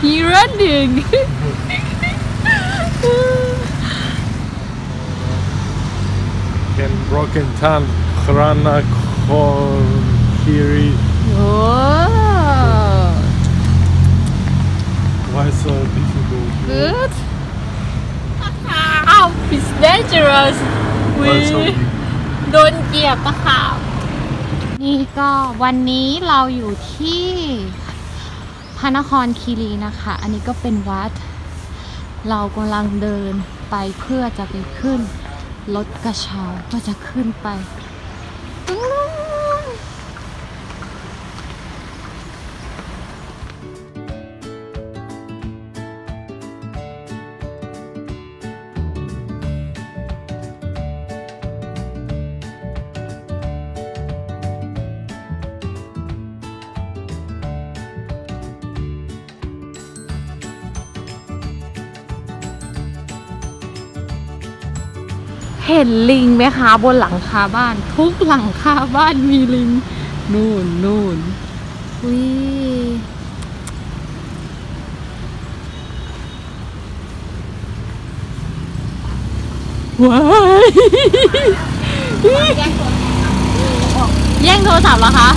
he running Ken Broken Tan Krana Kiri. oh Why so difficult? good Ow, it's dangerous Why so we big? โดนเหยียบตะขาบนี่ก็วันนี้เราอยู่ที่ พระนครคีรีนะคะ อันนี้ก็เป็นวัด เรากำลังเดินไปเพื่อจะไปขึ้นรถกระเช้าก็จะขึ้นไป เห็นลิงไหมคะบนหลังคาบ้าน ทุกหลังคาบ้านมีลิง นู่นนู่นวิว้ายแย่งโทรศัพท์เหรอคะ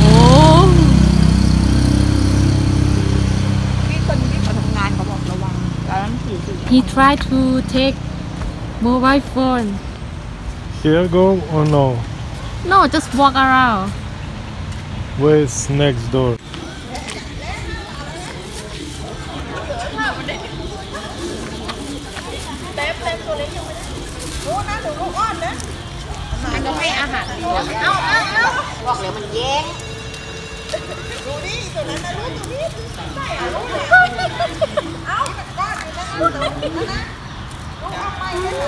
โอ้พี่คนที่เขาทำงานเขาบอกระวังแล้วนั่นถือถือ he tried to take mobile phone Here go or no? no just walk around Where's next door? มันก็ให้อาหารเลี้ยงเอาเอาเอาบอกเลยมันแย่ งดู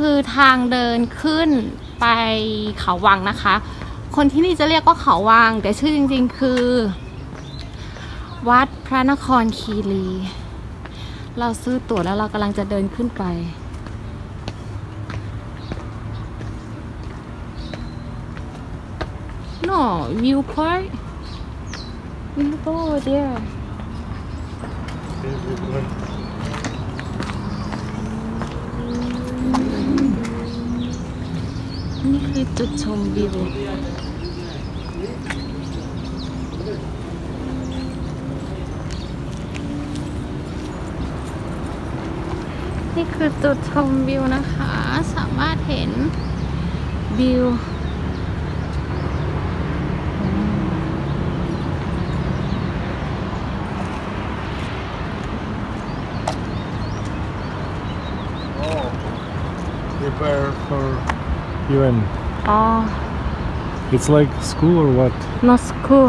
คือทางเดินขึ้นไปเขาวังนะคะ คนที่นี่จะเรียกว่าเขาวัง แต่ชื่อจริงๆคือ วัดพระนครคีรี เราซื้อตั๋วแล้วเรากำลังจะเดินขึ้นไป No, viewpoint. We go over there. Everyone. นี่จุดชมวิวนี่คือจุดชมวิวนะคะ สามารถเห็นวิวโอ้ Prepare for UN. อ๋อ It's like school or what? not school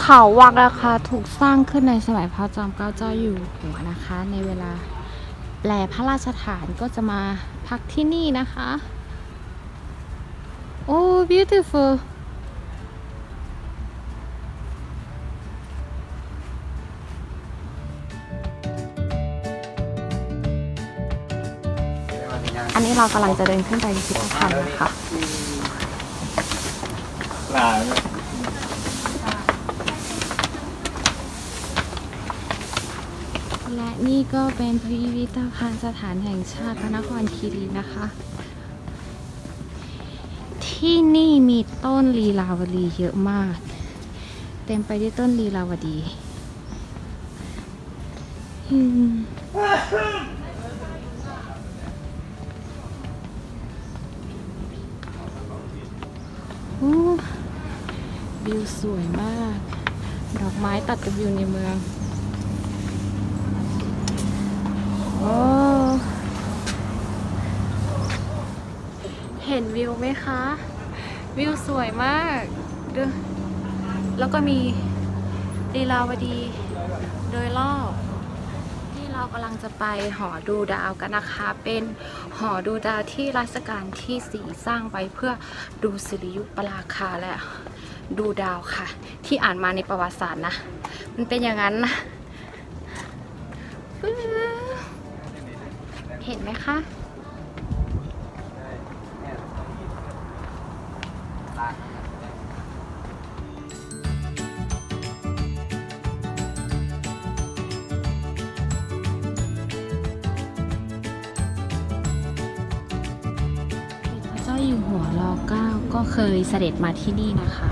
เขาวังนะคะถูกสร้างขึ้นในสมัยพระจอมเกล้าเจ้าอยู่หัวนะคะ ในเวลาแปลพระราชฐานก็จะมาพักที่นี่นะคะ โอ้ beautiful อันนี้เรากำลังจะเดินขึ้นไปพิพิธภัณฑ์นะคะและนี่ก็เป็นพิพิธภัณฑ์สถานแห่งชาติพระนครคีรีนะคะ ที่นี่มีต้นลีลาวดีเยอะมาก เต็มไปด้วยต้นลีลาวดีวิวสวยมาก ดอกไม้ตัดกับวิวในเมือง โอ้เห็นวิวไหมคะ วิวสวยมากดูแล้วก็มีลีลาวดีโดยรอบที่เรากำลังจะไปหอดูดาวกันนะคะ เป็นหอดูดาวที่รัชกาลที่สี่สร้างไปเพื่อดูสิริยุปราคาและดูดาวค่ะ ที่อ่านมาในประวัติศาสตร์นะ มันเป็นอย่างนั้นนะอื้อเห็นไหมคะ อยู่หัวรอเก้าก็เคยเสด็จมาที่นี่นะคะ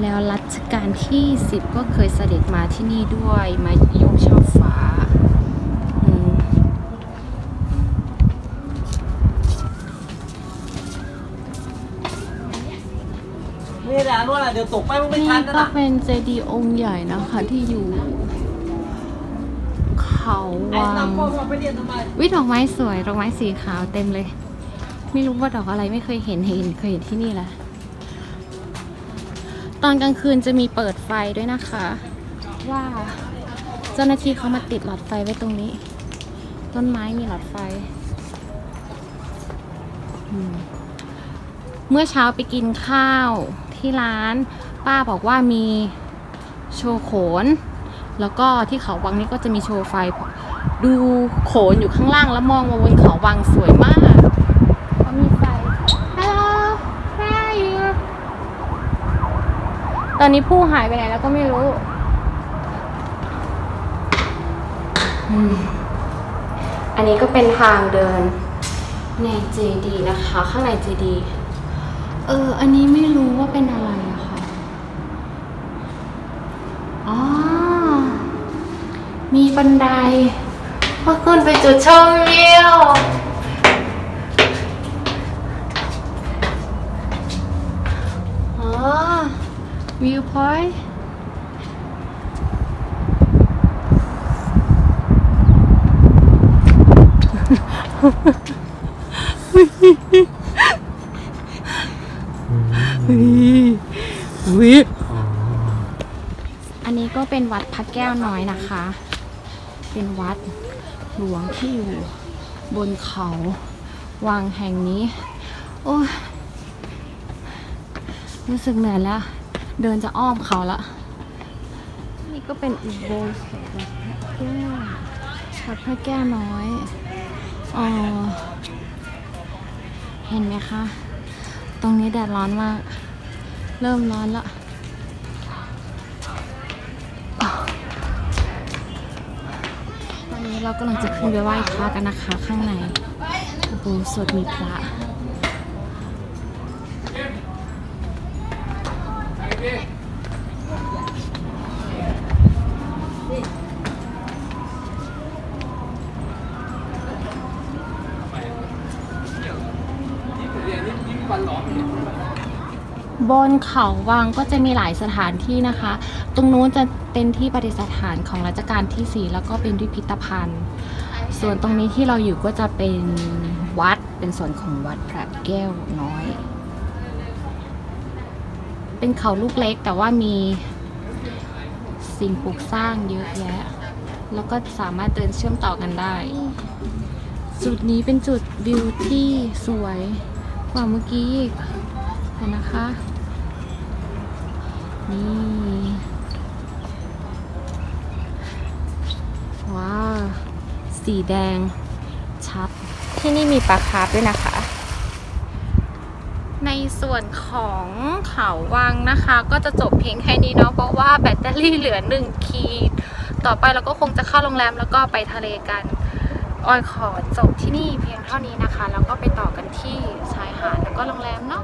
แล้วรัชกาลที่สิบก็เคยเสด็จมาที่นี่ด้วย มายกช่อฟ้าอืมนี่แหละนู่นแหละเดี๋ยวตกไปมึงไม่นี่ทันนะก็นะเป็นเจดีย์องค์ใหญ่นะคะที่อยู่ เขาไอ้วังน้ำพ่อเราไปเรียนทำไมวิดอกไม้สวยดอกไม้สีขาวเต็มเลย ไม่รู้ว่าดอกอะไรไม่เคยเห็นเห็นเคยเห็นที่นี่แหละตอนกลางคืนจะมีเปิดไฟด้วยนะคะ ว่าเจ้าหน้าที่เขามาติดหลอดไฟไว้ตรงนี้ ต้นไม้มีหลอดไฟอืมเมื่อเช้าไปกินข้าวที่ร้าน ป้าบอกว่ามีโชว์โขน แล้วก็ที่เขาวังนี้ก็จะมีโชว์ไฟ ดูโขนอยู่ข้างล่างแล้วมองมาบนเขาวังสวยมากเขามีไฟ Hello where are you ตอนนี้ผู้หายไปไหนแล้วก็ไม่รู้อืมอันนี้ก็เป็นทางเดินในเจดีนะคะ ข้างในเจดี เออ อันนี้ไม่รู้ว่าเป็นอะไรอะค่ะ อ๋อ มีบันไดเพื่อขึ้นไปจุดชมวิวอ๋อวิวพอยต์วิอันนี้ก็เป็นวัดพระแก้วน้อยนะคะ เป็นวัดหลวงที่อยู่บนเขาวังแห่งนี้ โอ้รู้สึกเหนื่อยแล้ว เดินจะอ้อมเขาละ นี่ก็เป็นอุโบสถพระแก้ววัดพระแก้วน้อยอ๋อเห็นไหมคะ ตรงนี้แดดร้อนมาก เริ่มร้อนละ เรากำลังจะขึ้นไปไหว้พระกันนะคะ ข้างในอุโบสถมีพระ บนเขาวังก็จะมีหลายสถานที่นะคะ ตรงนู้นจะเป็นที่ประดิษฐานของรัชกาลที่ 4 แล้วก็เป็นพิพิธภัณฑ์ ส่วนตรงนี้ที่เราอยู่ก็จะเป็นวัดเป็นส่วนของวัดพระแก้วน้อย เป็นเขาลูกเล็กแต่ว่ามีสิ่งปลูกสร้างเยอะแยะ แล้วก็สามารถเดินเชื่อมต่อกันได้ จุดนี้เป็นจุดวิวที่สวยกว่าเมื่อกี้อีกนะคะ นี่ ว้าวสีแดง ชัด ที่นี่มีปลาคาร์ฟด้วยนะคะ ในส่วนของเขาวังนะคะ ก็จะจบเพียงแค่นี้เนาะเพราะว่าแบตเตอรี่เหลือหนึ่งขีด ต่อไปเราก็คงจะเข้าโรงแรมแล้วก็ไปทะเลกันออยขอจบที่นี่เพียงเท่านี้นะคะ แล้วก็ไปต่อกันที่ชายหาดแล้วก็โรงแรมเนาะ